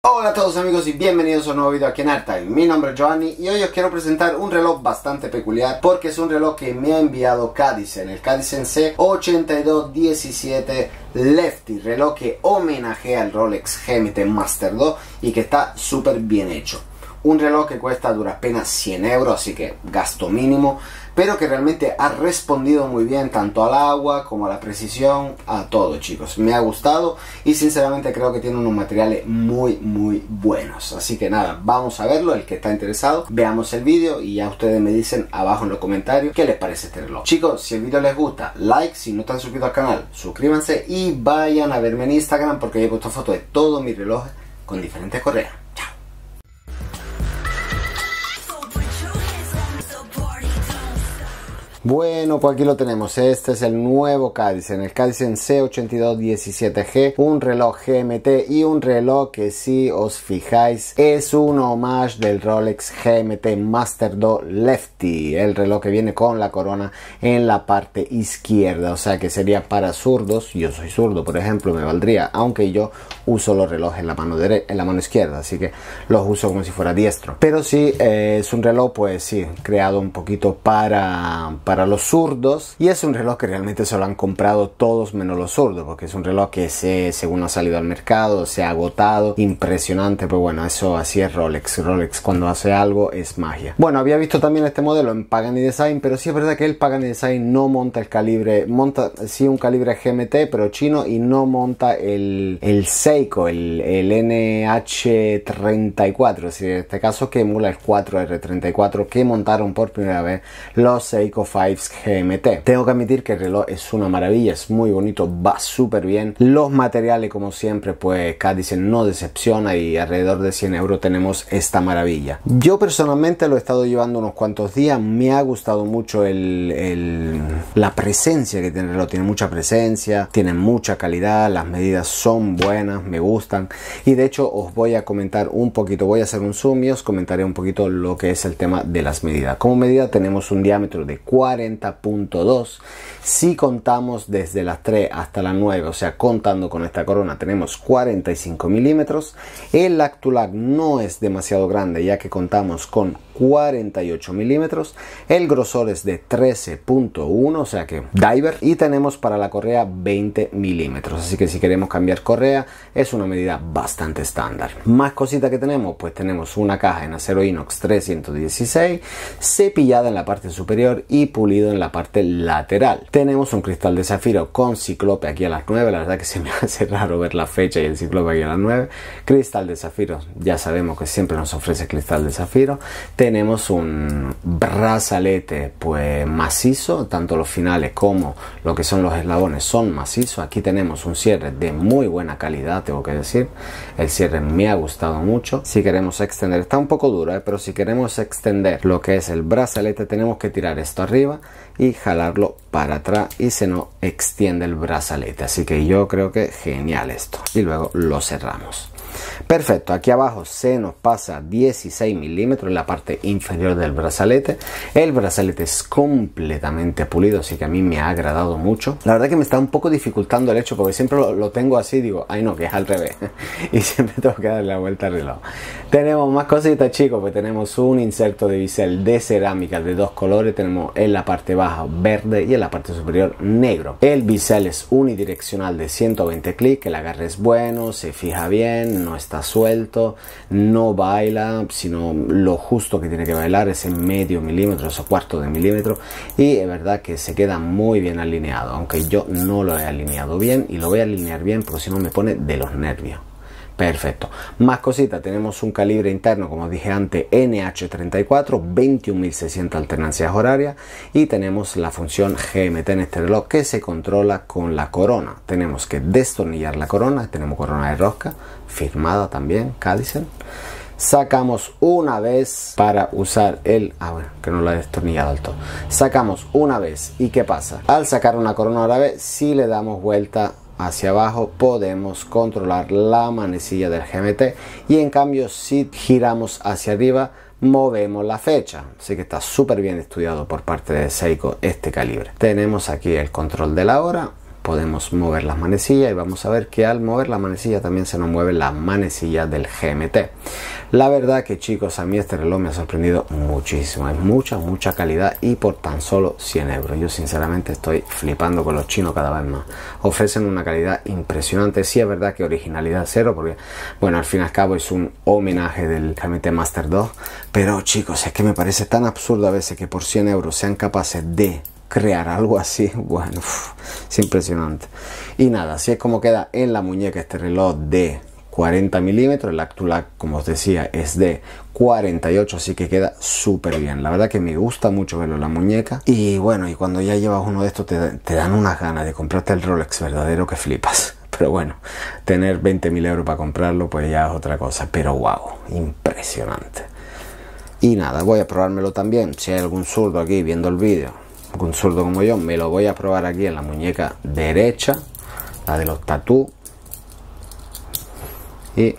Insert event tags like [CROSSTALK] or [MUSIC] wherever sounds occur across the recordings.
Hola a todos amigos y bienvenidos a un nuevo video aquí en Artime. Mi nombre es Giovanni y hoy os quiero presentar un reloj bastante peculiar porque es un reloj que me ha enviado Cadisen, el Cadisen C8217 Lefty, reloj que homenajea al Rolex GMT Master 2 y que está súper bien hecho. Un reloj que cuesta dura apenas 100 euros, así que gasto mínimo, pero que realmente ha respondido muy bien tanto al agua como a la precisión, a todo chicos. Me ha gustado y sinceramente creo que tiene unos materiales muy muy buenos. Así que nada, vamos a verlo, el que está interesado, veamos el vídeo y ya ustedes me dicen abajo en los comentarios qué les parece este reloj. Chicos, si el vídeo les gusta, like, si no están suscritos al canal, suscríbanse y vayan a verme en Instagram porque he puesto fotos de todos mis relojes con diferentes correas. Bueno, pues aquí lo tenemos. Este es el nuevo Cadisen, el Cadisen C8217G, un reloj GMT y un reloj que si os fijáis es un homage del Rolex GMT Master 2 Lefty, el reloj que viene con la corona en la parte izquierda, o sea que sería para zurdos. Yo soy zurdo, por ejemplo, me valdría, aunque yo uso los relojes en la mano en la mano izquierda, así que los uso como si fuera diestro. Pero sí eh, es un reloj, pues sí, creado un poquito para para los zurdos y es un reloj que realmente se lo han comprado todos menos los zurdos porque es un reloj que se, según ha salido al mercado se ha agotado impresionante pero bueno eso así es Rolex. Rolex cuando hace algo es magia. Bueno había visto también este modelo en Pagani Design pero sí es verdad que el Pagani Design no monta el calibre monta sí un calibre GMT pero chino y no monta el, el Seiko el, el NH34 es en este caso que emula el 4R34 que montaron por primera vez los Seiko 5 GMT. Tengo que admitir que el reloj es una maravilla, es muy bonito, va súper bien. Los materiales, como siempre, pues Cadisen no decepciona y alrededor de 100 euros tenemos esta maravilla. Yo personalmente lo he estado llevando unos cuantos días, me ha gustado mucho el, la presencia que tiene el reloj, tiene mucha presencia, tiene mucha calidad, las medidas son buenas, me gustan y de hecho os voy a comentar un poquito, voy a hacer un zoom y os comentaré un poquito lo que es el tema de las medidas. Como medida tenemos un diámetro de 4 40.2 si contamos desde las 3 hasta las 9 o sea contando con esta corona tenemos 45 milímetros. El actual no es demasiado grande ya que contamos con 48 milímetros. El grosor es de 13.1 o sea que diver. Y tenemos para la correa 20 milímetros. Así que si queremos cambiar correa es una medida bastante estándar. Más cosita que tenemos pues tenemos una caja en acero inox 316 cepillada en la parte superior y pulido en la parte lateral. Tenemos un cristal de zafiro con ciclope aquí a las 9 la verdad que se me [LAUGHS] hace raro ver la fecha y el ciclope aquí a las 9 cristal de zafiro ya sabemos que siempre nos ofrece cristal de zafiro un brazalete pues macizo, tanto los finales como lo que son los eslabones son macizos. Aquí tenemos un cierre de muy buena calidad, tengo que decir. El cierre me ha gustado mucho. Si queremos extender, está un poco duro, ¿eh? pero si queremos extender lo que es el brazalete, tenemos que tirar esto arriba y jalarlo para atrás y se nos extiende el brazalete. Así que yo creo que genial esto. Y luego lo cerramos. Perfecto, aquí abajo se nos pasa 16 milímetros en la parte inferior del brazalete. El brazalete es completamente pulido, así que a mí me ha agradado mucho. La verdad que me está un poco dificultando el hecho porque siempre lo, tengo así, digo, ay no, que es al revés. [LAUGHS] y siempre tengo que darle la vuelta al reloj. Tenemos más cositas chicos, pues tenemos un inserto de bisel de cerámica de dos colores. Tenemos en la parte baja verde y en la parte superior negro. El bisel es unidireccional de 120 clics, el agarre es bueno, se fija bien, no está suelto, no baila, sino lo justo que tiene que bailar es en medio milímetro o cuarto de milímetro y es verdad que se queda muy bien alineado, aunque yo no lo he alineado bien y lo voy a alinear bien porque si no me pone de los nervios. Perfecto. Más cositas, tenemos un calibre interno, como dije antes, NH34, 21600 alternancias horarias y tenemos la función GMT en este reloj que se controla con la corona. Tenemos que destornillar la corona, tenemos corona de rosca, firmada también, Cadisen. Sacamos una vez para usar el... Ah, bueno, que no la he destornillado todo. Sacamos una vez y ¿qué pasa? Al sacar una corona árabe, si le damos vuelta hacia abajo podemos controlar la manecilla del GMT y en cambio si giramos hacia arriba movemos la fecha. Así que está súper bien estudiado por parte de Seiko este calibre. Tenemos aquí el control de la hora podemos mover las manecillas y vamos a ver que al mover la manecilla también se nos mueve la manecilla del GMT. La verdad que chicos, a mí este reloj me ha sorprendido muchísimo. Es mucha, mucha calidad y por tan solo 100 euros. Yo sinceramente estoy flipando con los chinos cada vez más. Ofrecen una calidad impresionante. Sí es verdad que originalidad cero, porque bueno, al fin y al cabo es un homenaje del GMT Master 2. Pero chicos, es que me parece tan absurdo a veces que por 100 euros sean capaces de crear algo así, bueno, es impresionante. Y nada, así es como queda en la muñeca este reloj de 40 milímetros, el actual, como os decía, es de 48, así que queda súper bien. La verdad que me gusta mucho verlo en la muñeca. Y bueno, y cuando ya llevas uno de estos te, dan unas ganas de comprarte el Rolex verdadero que flipas. [LAUGHS] Pero bueno, tener 20.000 euros para comprarlo, pues ya es otra cosa. Pero wow, impresionante. Y nada, voy a probármelo también. Si hay algún zurdo aquí viendo el vídeo, algún zurdo como yo, me lo voy a probar aquí en la muñeca derecha, la de los tatú. Y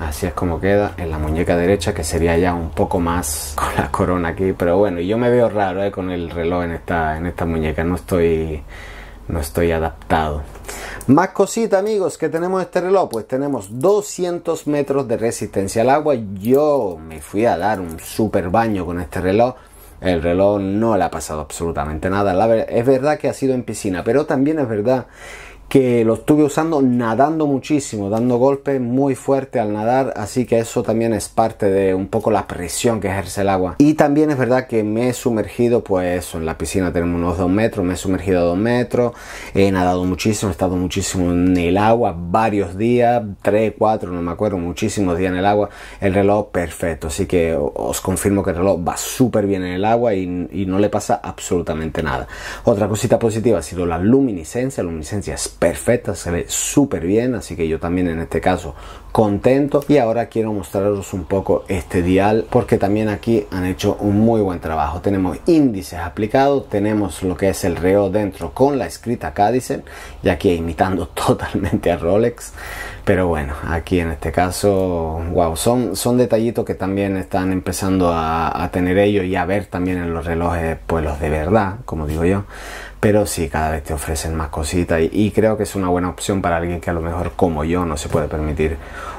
así es como queda en la muñeca derecha que sería ya un poco más [LAUGHS] con la corona aquí. Pero bueno yo me veo raro eh, con el reloj en esta en esta muñeca. No estoy no estoy adaptado. Más cosita amigos que tenemos este reloj. Pues tenemos 200 metros de resistencia al agua. Yo me fui a dar un super baño con este reloj el reloj no le ha pasado absolutamente nada. Es verdad que ha sido en piscina pero también es verdad que lo estuve usando nadando muchísimo, dando golpes muy fuerte al nadar, así que eso también es parte de un poco la presión que ejerce el agua. Y también es verdad que me he sumergido, pues en la piscina tenemos unos 2 metros, me he sumergido a 2 metros, he nadado muchísimo, he estado muchísimo en el agua, varios días, 3, 4, no me acuerdo, muchísimos días en el agua, el reloj perfecto, así que os confirmo que el reloj va súper bien en el agua y, y no le pasa absolutamente nada. Otra cosita positiva ha sido la luminiscencia, la luminiscencia es perfecta, se ve súper bien, así que yo también en este caso contento. Y ahora quiero mostraros un poco este dial porque también aquí han hecho un muy buen trabajo. Tenemos índices aplicados tenemos lo que es el reo dentro con la escrita Cadizen y aquí imitando [LAUGHS] totalmente a Rolex. Pero bueno aquí en este caso wow son, son detallitos que también están empezando a, a tener ellos y a ver también en los relojes pues los de verdad como digo yo pero sí, cada vez te ofrecen más cositas y, creo que es una buena opción para alguien que a lo mejor como yo no se puede permitir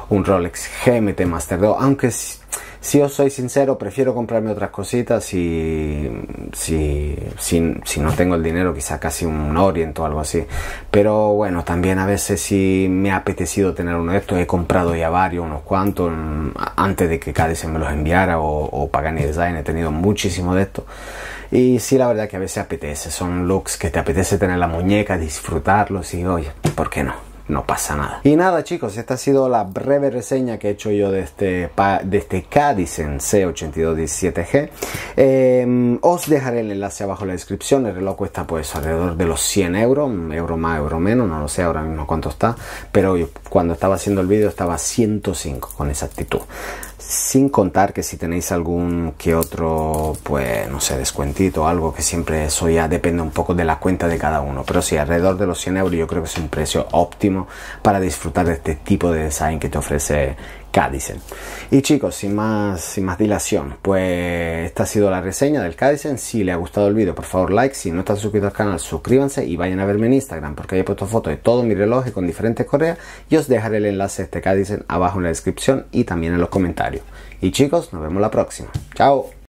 un Rolex GMT Master 2, aunque si, os soy sincero, prefiero comprarme otras cositas si, si, si, no tengo el dinero, quizá casi un Orient o algo así. Pero bueno, también a veces si me ha apetecido tener uno de estos, he comprado ya varios, unos cuantos, antes de que se me los enviara o, o Pagani Design, he tenido muchísimo de estos. Y sí, la verdad que a veces apetece, son looks que te apetece tener la muñeca, disfrutarlos y oye, ¿por qué no? No pasa nada. Y nada chicos, esta ha sido la breve reseña que he hecho yo de este, de este Cadisen C8217G. Em, os dejaré el enlace abajo en la descripción, el reloj cuesta pues alrededor de los 100 euros, euro más, euro menos, no lo sé ahora mismo cuánto está, pero cuando estaba haciendo el vídeo estaba 105 con exactitud sin contar que si tenéis algún que otro pues no sé descuentito algo que siempre eso ya depende un poco de la cuenta de cada uno pero sí alrededor de los 100 euros yo creo que es un precio óptimo para disfrutar de este tipo de design que te ofrece Cadisen. Y chicos, sin más, sin más dilación, pues esta ha sido la reseña del Cadisen. Si les ha gustado el vídeo, por favor, like. Si no están suscritos al canal, suscríbanse y vayan a verme en Instagram, porque ahí he puesto fotos de todo mi reloj con diferentes correas. Y os dejaré el enlace de este Cadisen abajo en la descripción y también en los comentarios. Y chicos, nos vemos la próxima. Chao.